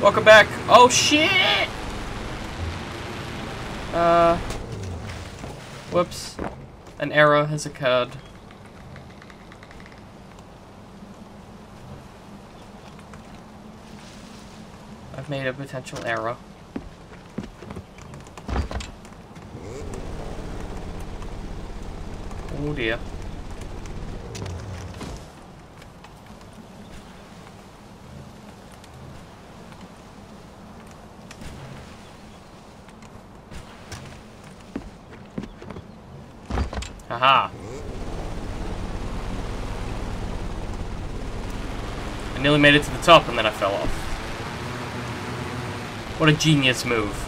Welcome back. Oh shit! Uh. Whoops. An error has occurred. I've made a potential error. Oh dear. Haha. I nearly made it to the top and then I fell off. What a genius move.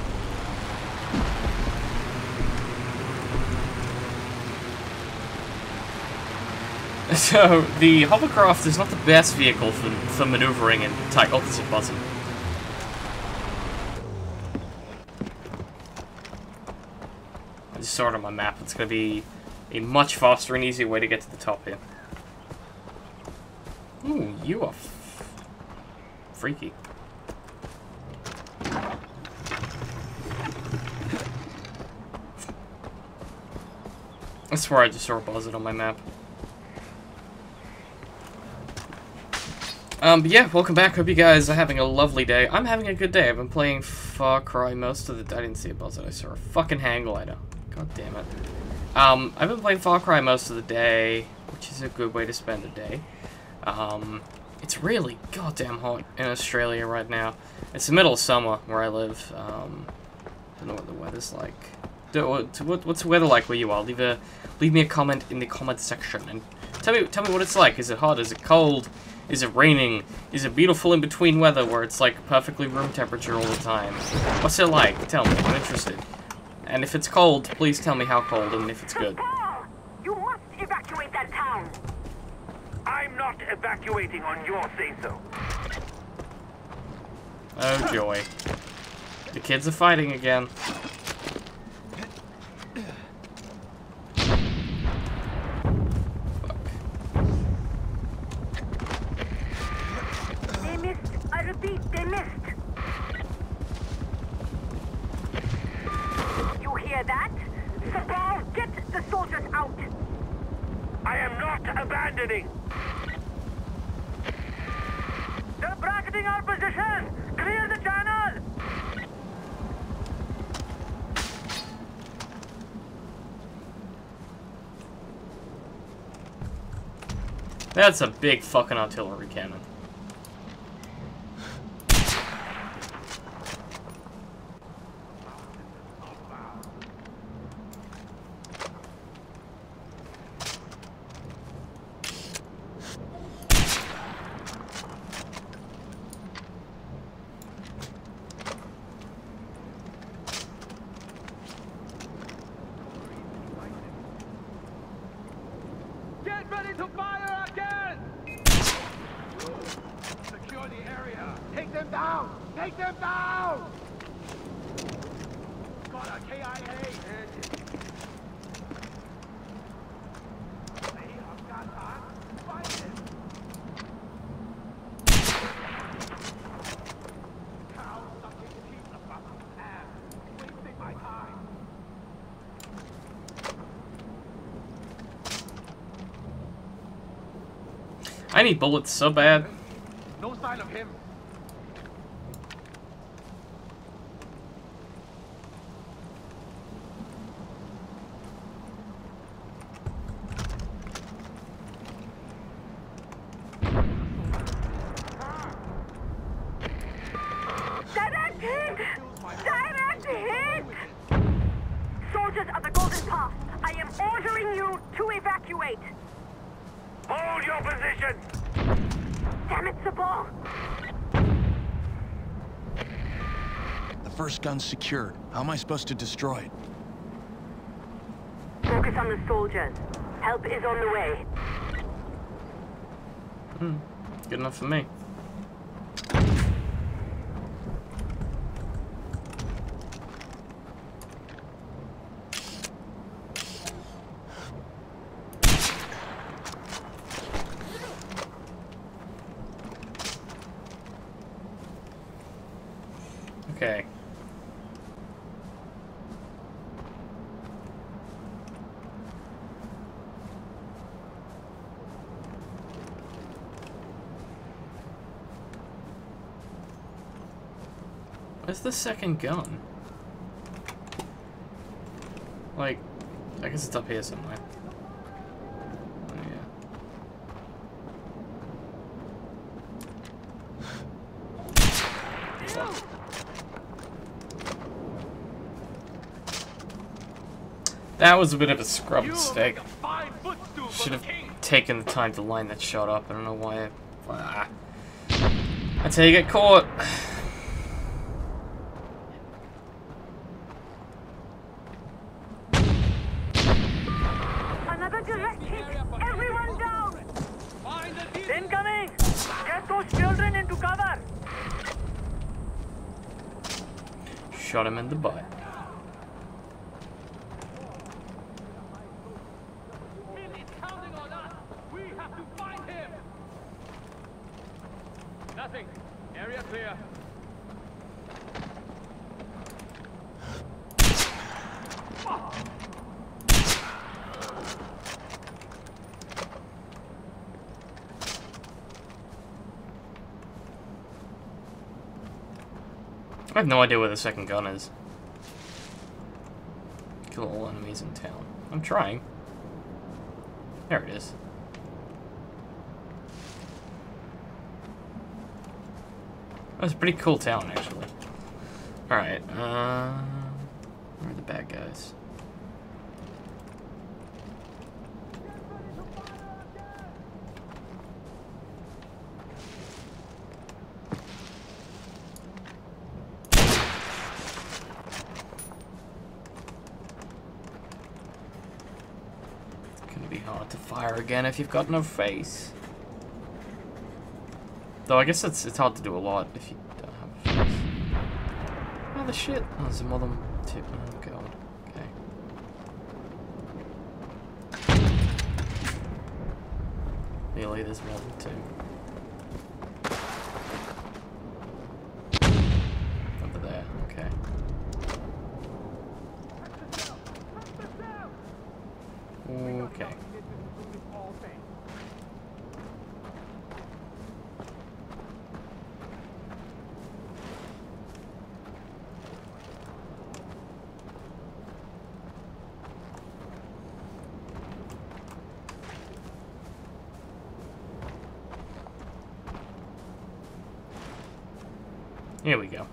So, the hovercraft is not the best vehicle for, for maneuvering in tight opposite button. I just saw it on my map. It's to be a much faster and easier way to get to the top here. Ooh, you are freaky. I swear I just saw a buzzard on my map. Um, but yeah, welcome back. Hope you guys are having a lovely day. I'm having a good day. I've been playing Far Cry most of the... I didn't see a buzzard. I saw a fucking hang glider. God damn it. Um, I've been playing Far Cry most of the day, which is a good way to spend a day. Um, it's really goddamn hot in Australia right now. It's the middle of summer where I live. Um, I don't know what the weather's like. What's the weather like where you are? Leave a leave me a comment in the comment section and tell me tell me what it's like. Is it hot? Is it cold? Is it raining? Is it beautiful in between weather where it's like perfectly room temperature all the time? What's it like? Tell me. I'm interested. And if it's cold, please tell me how cold and if it's good. You must evacuate that town. I'm not evacuating on your say-so. Oh joy. The kids are fighting again. They missed. I repeat, they missed. You hear that? Sabal, get the soldiers out. I am not abandoning. They're bracketing our position. Clear the channel. That's a big fucking artillery cannon. Get ready to fire again! Secure the area. Take them down! Take them down! Got a KIA. Hey, I've got time. Fight it. Cow sucking teeth about my ass. Wasting my time. I need bullets so bad. No sign of him. Direct hit! Direct hit! Soldiers of the Golden Path, I am ordering you to evacuate. Hold your position! Damn it, Sabal! The first gun's secured. How am I supposed to destroy it? Focus on the soldiers. Help is on the way. Hmm. Good enough for me. Okay. Where's the second gun? Like, I guess it's up here somewhere. Oh, yeah. That was a bit of a scrub mistake. make a fine footstool for Should have taken the time to line that shot up. I don't know why. I, ah. That's how you get caught. Incoming. Get those children into cover. Shot him in the butt. Hill is counting on us. We have to find him. Nothing. Area clear. I have no idea where the second gun is. Kill all enemies in town. I'm trying. There it is. That's a pretty cool town, actually. Alright, uh... Where are the bad guys? It's gonna be hard to fire again if you've got no face. Though I guess it's it's hard to do a lot if you don't have a face. Oh the shit! Oh, there's more than two. Oh god. Okay. Really, there's more than two. Over there. Okay. Okay. Here we go.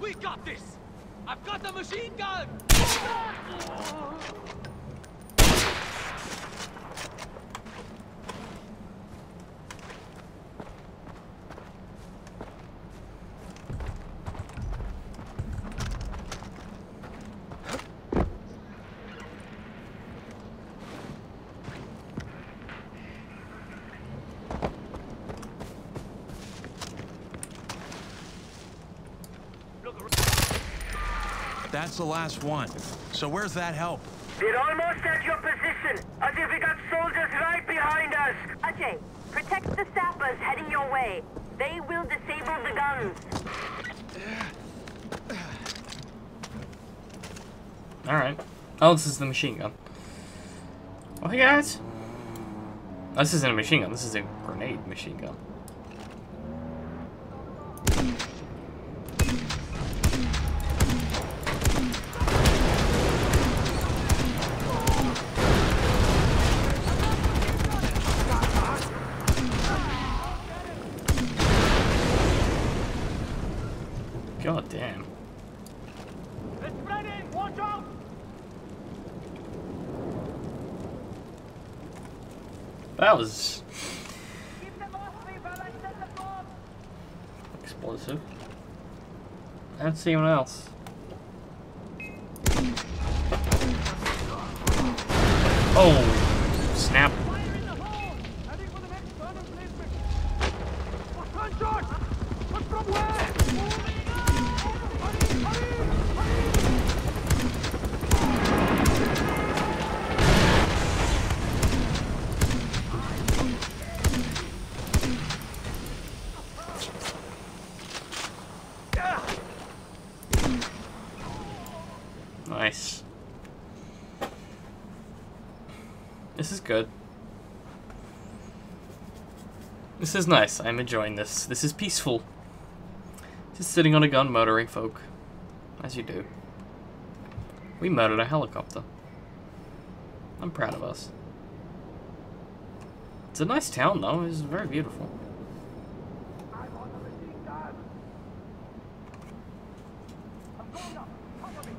We got this. I've got the machine gun. That's the last one. So where's that help? We're almost at your position. As if we got soldiers right behind us. Ajay, protect the sappers heading your way. They will disable the guns. Alright. Oh, this is the machine gun. Oh, hey guys! Oh, this isn't a machine gun, this is a grenade machine gun. God damn. It's spreading. Watch out. That was Keep them off me while I set the bomb. explosive. Don't see anyone else. This is good. This is nice. I'm enjoying this. This is peaceful. Just sitting on a gun murdering folk. As you do. We murdered a helicopter. I'm proud of us. It's a nice town though. It's very beautiful. I'm on the machine gun. I'm going up. Cover me.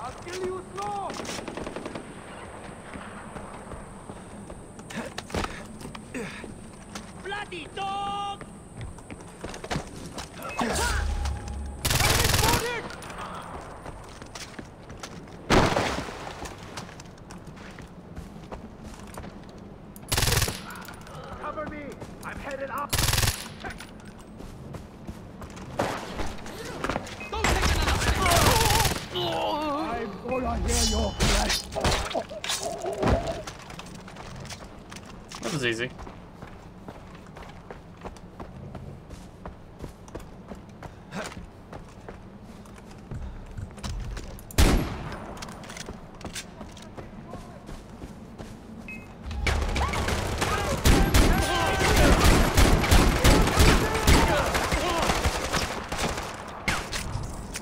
I'll kill you slow. Bloody dog! Cover me! I'm headed up! I'm gonna hear your flesh! That was easy.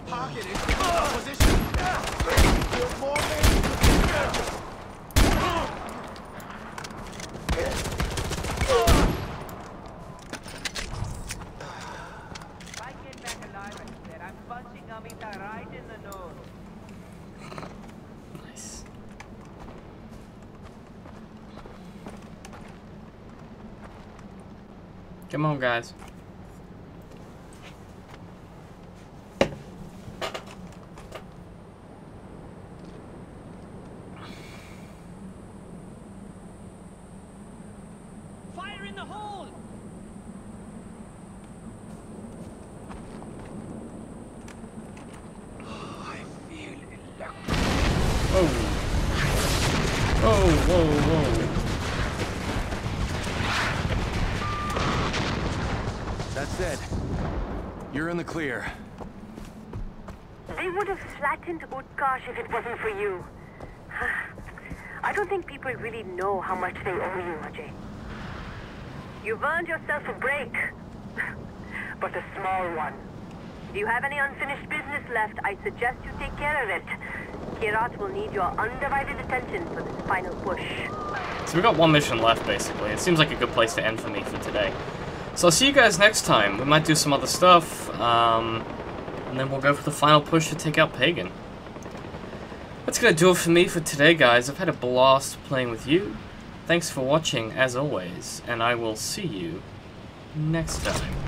Pocket is in position. There's more men. If I get back alive, I said, I'm punching Amita right in the nose. Nice. Come on, guys. Fire in! Oh. Oh, whoa. Whoa, whoa, whoa. That's it. You're in the clear. They would have flattened Utkarsh if it wasn't for you. I don't think people really know how much they owe you, Ajay. You've earned yourself a break, but a small one. If you have any unfinished business left, I suggest you take care of it. Kyrat will need your undivided attention for this final push. So we got one mission left, basically. It seems like a good place to end for me for today. So I'll see you guys next time. We might do some other stuff, um, and then we'll go for the final push to take out Pagan. That's gonna do it for me for today, guys. I've had a blast playing with you. Thanks for watching, as always, and I will see you next time.